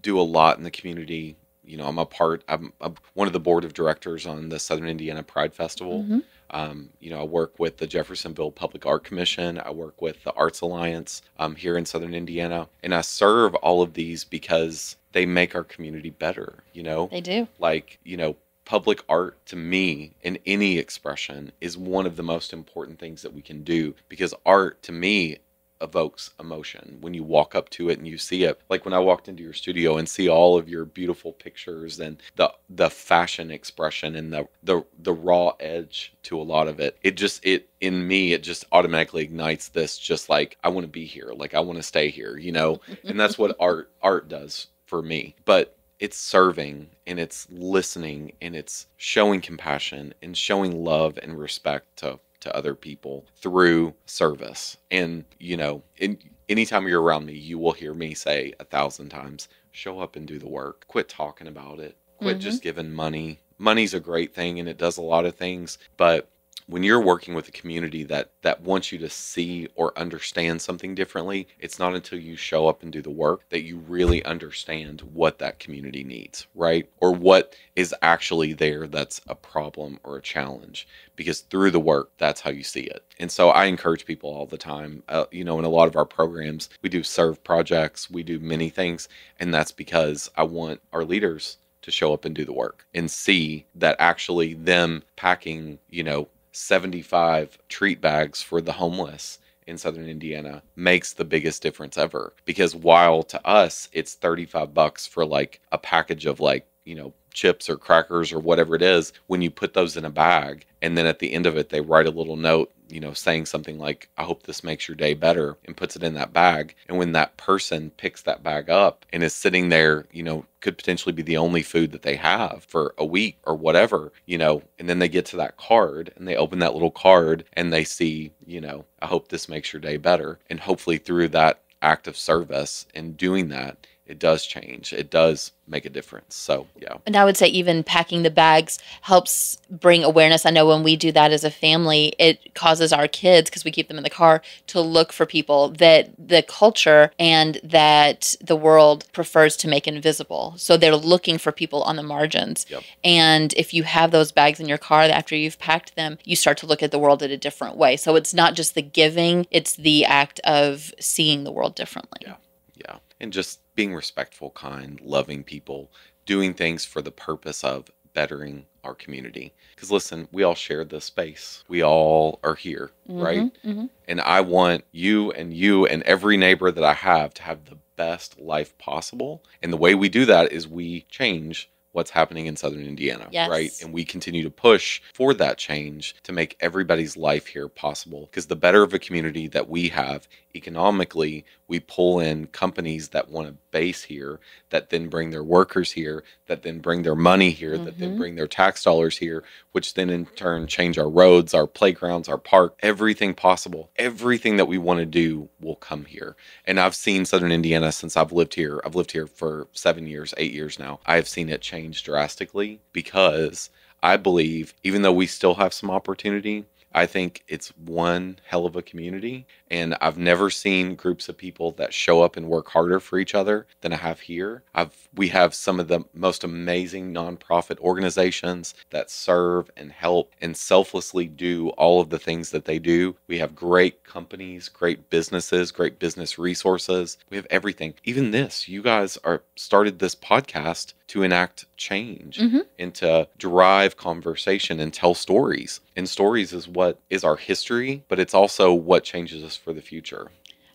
do a lot in the community. You know, I'm a part, I'm, I'm one of the board of directors on the Southern Indiana Pride Festival. Mhm. Um, you know, I work with the Jeffersonville Public Art Commission. I work with the Arts Alliance um, here in Southern Indiana. And I serve all of these because they make our community better. You know, They do. like, you know, public art to me in any expression is one of the most important things that we can do because art to me evokes emotion. When you walk up to it and you see it like when i walked into your studio and see all of your beautiful pictures and the the fashion expression and the the the raw edge to a lot of it it just it in me it just automatically ignites this just like i want to be here. Like i want to stay here you know? And that's what art art does for me. But it's serving and it's listening and it's showing compassion and showing love and respect to to other people through service. And you know in, anytime you're around me you will hear me say a thousand times show up and do the work. Quit talking about it. Quit Mhm. just giving money. Money's a great thing and it does a lot of things but when you're working with a community that that wants you to see or understand something differently it's not until you show up and do the work that you really understand what that community needs right? Or what is actually there that's a problem or a challenge. Because through the work that's how you see it. And so i encourage people all the time uh, you know in a lot of our programs we do serve projects we do many things and that's because i want our leaders to show up and do the work and see that actually them packing you know 75 treat bags for the homeless in southern Indiana makes the biggest difference ever. Because while to us it's 35 bucks for like a package of like, you know, chips or crackers or whatever it is, when you put those in a bag and then at the end of it they write a little note you know, saying something like, I hope this makes your day better and puts it in that bag. And when that person picks that bag up and is sitting there, you know, could potentially be the only food that they have for a week or whatever, you know, and then they get to that card and they open that little card and they see, you know, I hope this makes your day better. And hopefully through that act of service and doing that, it does change. It does make a difference. So, yeah. And I would say even packing the bags helps bring awareness. I know when we do that as a family, it causes our kids, because we keep them in the car, to look for people that the culture and that the world prefers to make invisible. So they're looking for people on the margins. Yep. And if you have those bags in your car after you've packed them, you start to look at the world in a different way. So it's not just the giving, it's the act of seeing the world differently. Yeah. Yeah. And just being respectful, kind, loving people, doing things for the purpose of bettering our community. Because listen, we all share this space. We all are here, Mhm, right? mhm. And I want you and you and every neighbor that I have to have the best life possible. And the way we do that is we change what's happening in southern Indiana, Yes. right? And we continue to push for that change to make everybody's life here possible. Because the better of a community that we have economically, we pull in companies that want to base here, that then bring their workers here, that then bring their money here, that then Mhm. bring their tax dollars here, which then in turn change our roads, our playgrounds, our park, everything possible. Everything that we want to do will come here. And I've seen Southern Indiana since I've lived here. I've lived here for seven years, eight years now. I've seen it change drastically because I believe, even though we still have some opportunity, I think it's one hell of a community. And I've never seen groups of people that show up and work harder for each other than I have here. I've we have some of the most amazing nonprofit organizations that serve and help and selflessly do all of the things that they do. We have great companies, great businesses, great business resources. We have everything. Even this, you guys are started this podcast to enact change Mhm. and to drive conversation and tell stories. And stories is what is our history, but it's also what changes us for the future.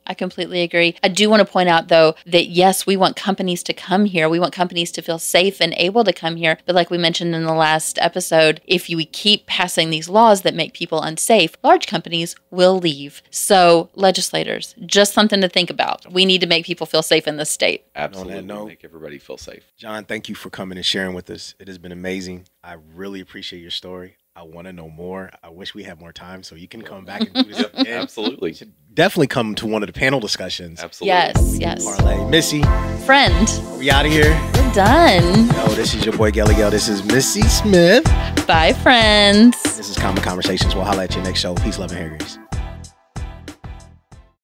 I completely agree. I do want to point out, though, that yes, we want companies to come here. We want companies to feel safe and able to come here. But, like we mentioned in the last episode, if you keep passing these laws that make people unsafe, large companies will leave. So, legislators, just something to think about. We need to make people feel safe in this state. Absolutely note- make everybody feel safe. John, thank you for coming and sharing with us. It has been amazing. I really appreciate your story. I want to know more. I wish we had more time so you can come back and do this Yep, again. absolutely. should definitely come to one of the panel discussions. Absolutely. Yes, yes. Parlay. Missy, Friend, we out of here. we're done. Yo, this is your boy Gelly Gale. This is Missy Smith. Bye, friends. This is Common Conversations. We'll holla at you next show. Peace, love, and hair grease.